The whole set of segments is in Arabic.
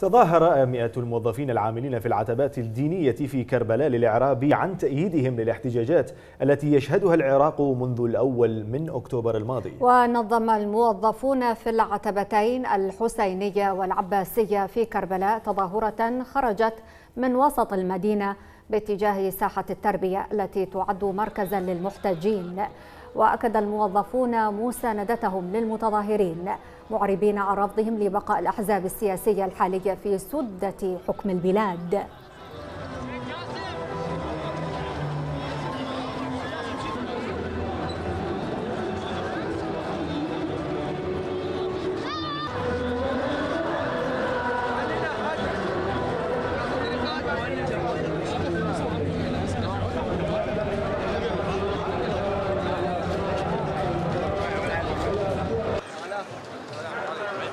تظاهر مئة الموظفين العاملين في العتبات الدينية في كربلاء للإعراب عن تأييدهم للاحتجاجات التي يشهدها العراق منذ الأول من أكتوبر الماضي. ونظم الموظفون في العتبتين الحسينية والعباسية في كربلاء تظاهرة خرجت من وسط المدينة باتجاه ساحة التربية التي تعد مركزا للمحتجين. وأكد الموظفون مساندتهم للمتظاهرين معربين عن رفضهم لبقاء الأحزاب السياسية الحالية في سدة حكم البلاد.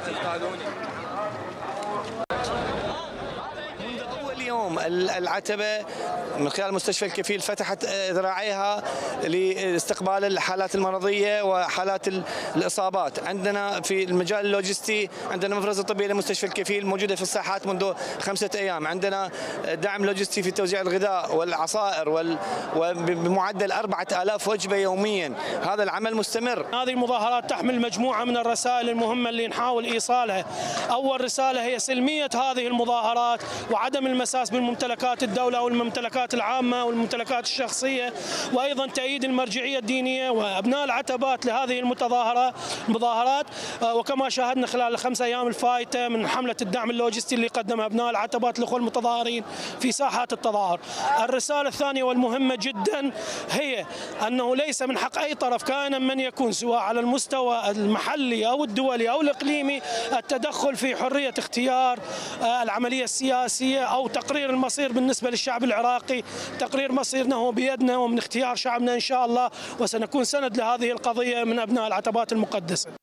Estados Unidos. اول يوم العتبة من خلال مستشفى الكفيل فتحت ذراعيها لاستقبال الحالات المرضية وحالات الإصابات، عندنا في المجال اللوجستي عندنا مفرزة طبية لمستشفى الكفيل موجودة في الساحات منذ خمسة أيام، عندنا دعم لوجستي في توزيع الغذاء والعصائر وال... وبمعدل 4000 وجبة يوميا، هذا العمل مستمر. هذه المظاهرات تحمل مجموعة من الرسائل المهمة اللي نحاول إيصالها، أول رسالة هي سلمية هذه المظاهرات وعدم المساس بالممتلكات الدولة والممتلكات العامة والممتلكات الشخصية وأيضا تأييد المرجعية الدينية وأبناء العتبات لهذه المتظاهره المظاهرات وكما شاهدنا خلال الخمس أيام الفائته من حملة الدعم اللوجستي اللي قدمها أبناء العتبات لاخوه المتظاهرين في ساحات التظاهر. الرسالة الثانية والمهمة جدا هي أنه ليس من حق أي طرف كائنا من يكون سواء على المستوى المحلي أو الدولي أو الإقليمي التدخل في حرية اختيار العملية السياسية أو تقرير المصير بالنسبة للشعب العراقي، تقرير مصيرنا هو بيدنا ومن اختيار شعبنا إن شاء الله وسنكون سند لهذه القضية من أبناء العتبات المقدسة.